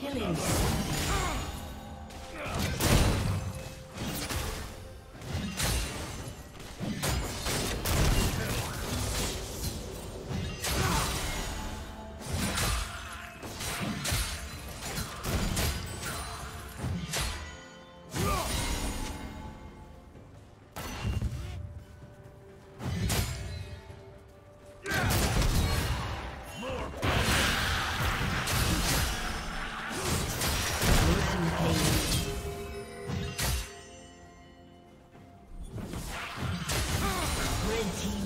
Killing. team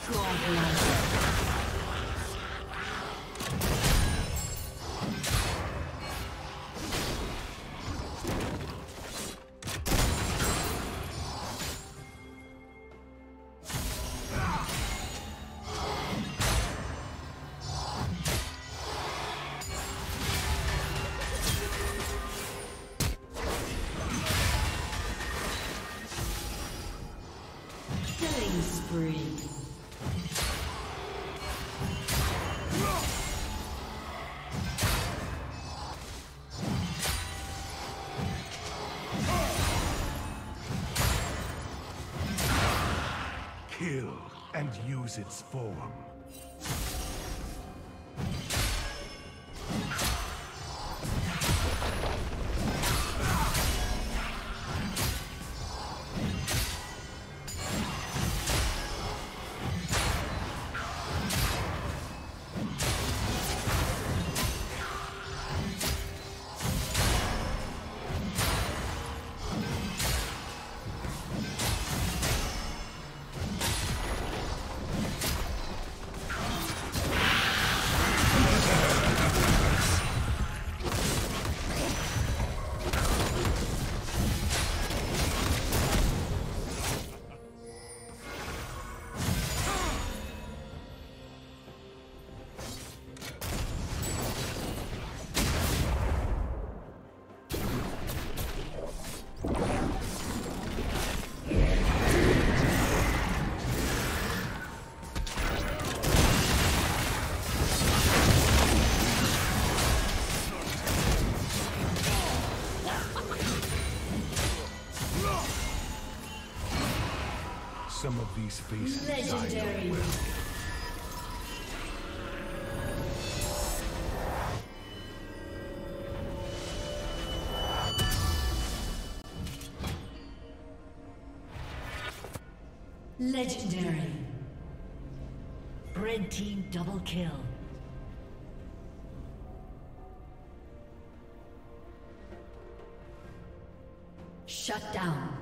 Godlike. Kill and use its form. Of these faces Legendary. Legendary. Red team double kill. Shut down.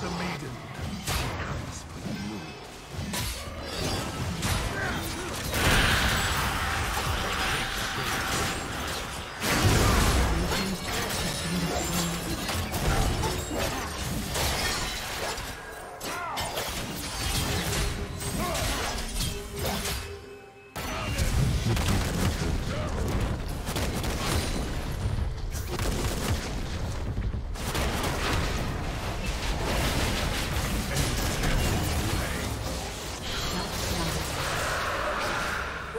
The maiden.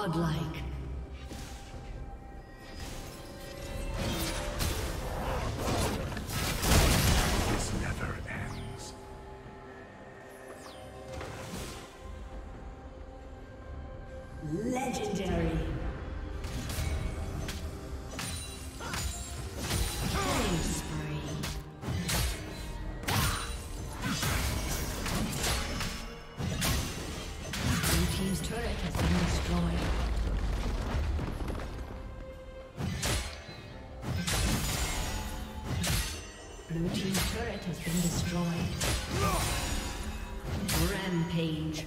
Godlike. Destroyed. Rampage.